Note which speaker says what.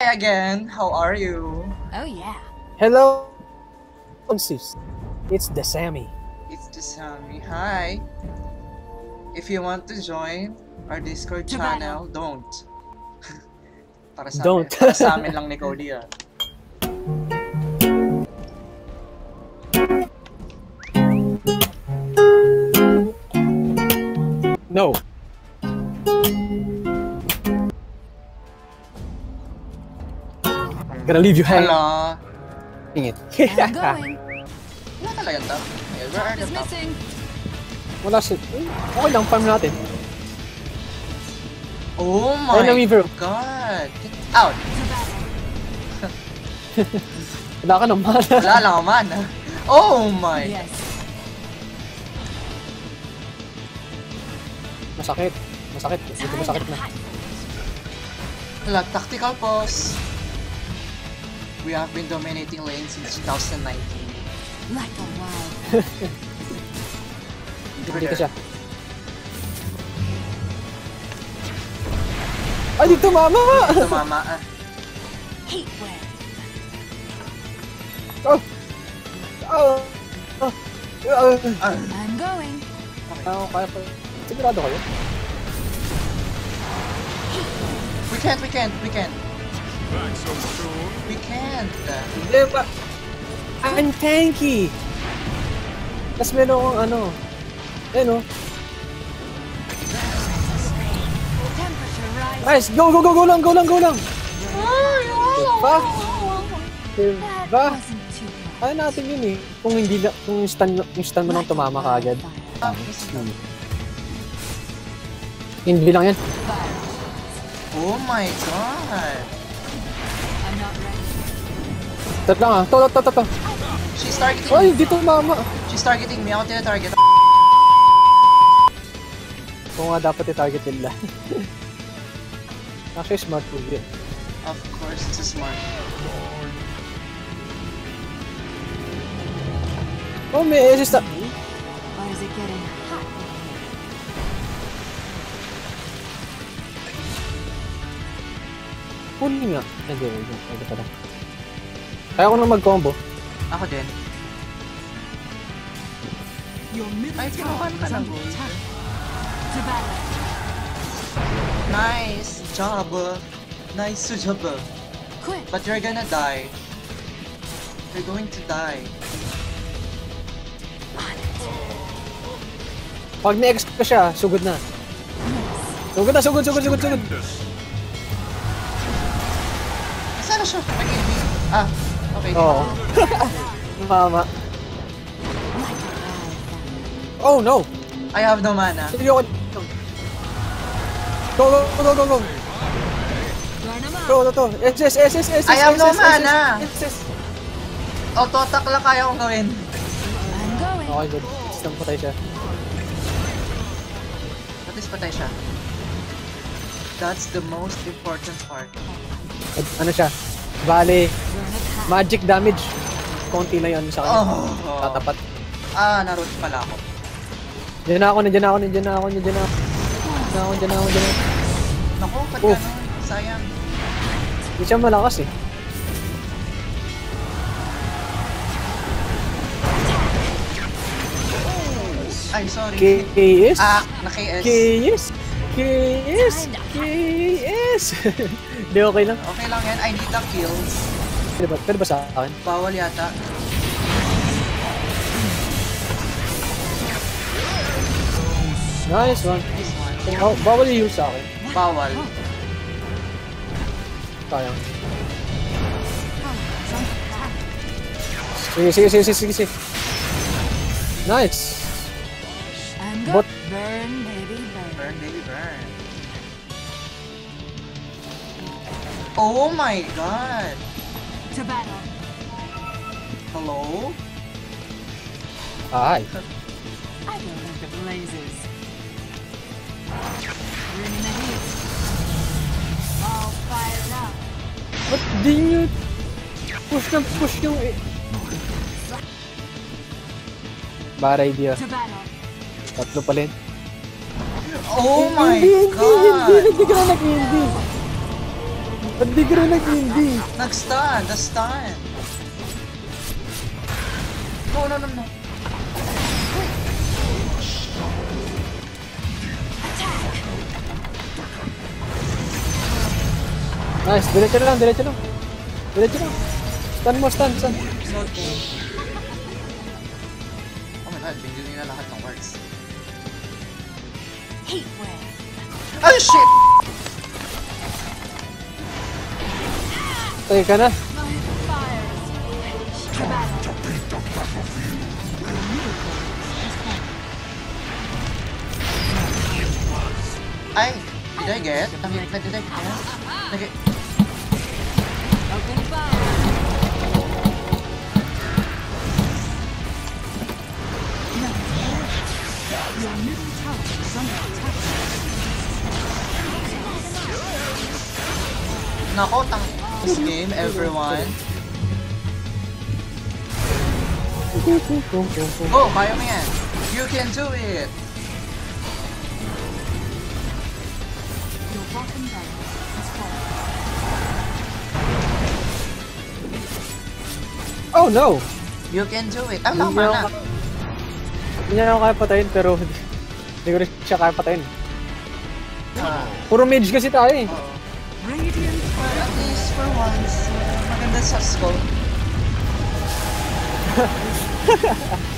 Speaker 1: Hi again. How are you?
Speaker 2: Oh yeah.
Speaker 3: Hello, sis. It's the Sammy.
Speaker 1: It's the Sammy. Hi. If you want to join our Discord channel, don't. para sa
Speaker 3: Don't.
Speaker 1: Amin, para sa amin lang ni Cody ah.
Speaker 3: No. Gonna leave you hanging.
Speaker 1: Hello.
Speaker 3: Ingit.
Speaker 2: I'm going.
Speaker 1: Wala talaga to. Okay, where are the
Speaker 2: is
Speaker 1: top?
Speaker 2: missing.
Speaker 3: Wala si... Okay lang, farm natin.
Speaker 1: Oh my
Speaker 3: na, Weaver.
Speaker 1: god. Get out.
Speaker 3: Wala ka ng mana.
Speaker 1: Wala lang ako man. ah. Oh my.
Speaker 2: Yes.
Speaker 3: Masakit. Masakit. Dito masakit na.
Speaker 1: Wala, tactical pause. We have been dominating lane since 2019.
Speaker 2: Like a wild.
Speaker 3: Dito siya. Ay, dito mama!
Speaker 1: Tumama ah.
Speaker 2: Heat wave.
Speaker 3: Oh! Oh! Oh! Oh!
Speaker 1: Ah,
Speaker 2: I'm going.
Speaker 3: Ako, kaya pa. Sigurado kayo?
Speaker 1: we can't, we can't, we can't. We can't.
Speaker 3: Pa. I'm tanky! Tapos meron akong ano. Ayun oh. Nice! Go, go, go, go lang, go lang, go lang! Diba? Diba? Kaya natin yun eh. Kung hindi na, kung yung stun, yung stun mo nang tumama ka agad. Hindi lang yan.
Speaker 1: Oh my god.
Speaker 3: Tat lang ah. To, to, to, to.
Speaker 1: She's targeting
Speaker 3: Ay,
Speaker 1: me.
Speaker 3: dito mama.
Speaker 1: She's targeting me. Ako tina-target.
Speaker 3: Kung nga dapat i-target nila. Actually, smart move yun.
Speaker 1: Of course, it's a smart.
Speaker 3: Oh, may assist na.
Speaker 2: Or is it getting hot?
Speaker 3: Huli nga. Hindi, hindi. Kaya ko na mag-combo.
Speaker 1: Ako din. Ay, kinuhan ka.
Speaker 2: To battle.
Speaker 1: Nice job. Nice job. But you're gonna die. You're going to die.
Speaker 3: Pag na-ex ka siya, sugod na. Sugod na, sugod, sugod, sugod, sugod.
Speaker 1: Saan na siya? Nag-EV. Ah, okay.
Speaker 3: Oo. Mama. Oh, no.
Speaker 1: I have no mana.
Speaker 3: Sige ako. Go, go, go, go, go.
Speaker 2: Up.
Speaker 3: Go, to, to. SS, SS, SS,
Speaker 1: I have no mana. Auto-attack lang kaya kong gawin.
Speaker 2: I'm going.
Speaker 3: Okay, good. Isang patay siya.
Speaker 1: At least patay siya. That's the most important part.
Speaker 3: Ano siya? Bale. Magic damage. Konti na yun sa kanya.
Speaker 1: Oh.
Speaker 3: Tatapat.
Speaker 1: Ah, naroon pala ako.
Speaker 3: Diyan na ako, nandiyan na ako, nandiyan na ako, nandiyan na ako. Nandiyan na ako, nandiyan na ako, nandiyan na ako.
Speaker 1: Naku, ba't
Speaker 3: Oof.
Speaker 1: ganun? Sayang.
Speaker 3: Hindi siya malakas eh.
Speaker 1: Ay, sorry.
Speaker 3: KS?
Speaker 1: Ah, naki-S.
Speaker 3: KS? KS? KS? Hindi, okay lang.
Speaker 1: Okay lang yan. I need the kills.
Speaker 3: Pwede ba, pwede ba sa akin?
Speaker 1: Bawal yata.
Speaker 3: Nice one.
Speaker 1: This one.
Speaker 3: Oh, bawal i-use sa akin.
Speaker 1: Bawal.
Speaker 3: Sayang. Sige, sige, sige, sige, sige, sige. Nice.
Speaker 2: I'm
Speaker 3: Bot.
Speaker 2: going. Burn, baby, burn.
Speaker 1: Burn, baby, burn. Oh my god.
Speaker 2: to battle.
Speaker 1: Hello?
Speaker 3: Ai.
Speaker 2: I don't like the blazes. We're in the heat. All fired up.
Speaker 3: What do you... Push them, push them. Bad idea. Tatlo pa rin.
Speaker 1: Oh my
Speaker 3: god! Hindi, hindi, hindi, hindi, hindi, hindi, Ba't di ka rin nag-hindi?
Speaker 1: Nag-stun! Na-stun! No, no, no, no.
Speaker 3: Nice, diretso na lang, diretso lang. Diretso lang. Stun mo, stun, stun.
Speaker 1: Okay. Oh my god, binili nila lahat ng words.
Speaker 2: Heat wave.
Speaker 1: Oh shit!
Speaker 2: Thank you,
Speaker 1: Kenna. Did I get? I mean, did I get? Okay. This game, everyone. Kaya mo yan. You can do it!
Speaker 2: Your bottom barrel has fallen.
Speaker 3: Oh no!
Speaker 1: You can do it. Ah,
Speaker 3: Hindi
Speaker 1: tama na.
Speaker 3: hindi niya ako kaya patayin pero hindi ko rin siya kaya patayin.
Speaker 1: Ah,
Speaker 3: Puro mage kasi tayo eh.
Speaker 1: oo.
Speaker 2: Radiant
Speaker 1: once. Maganda source school.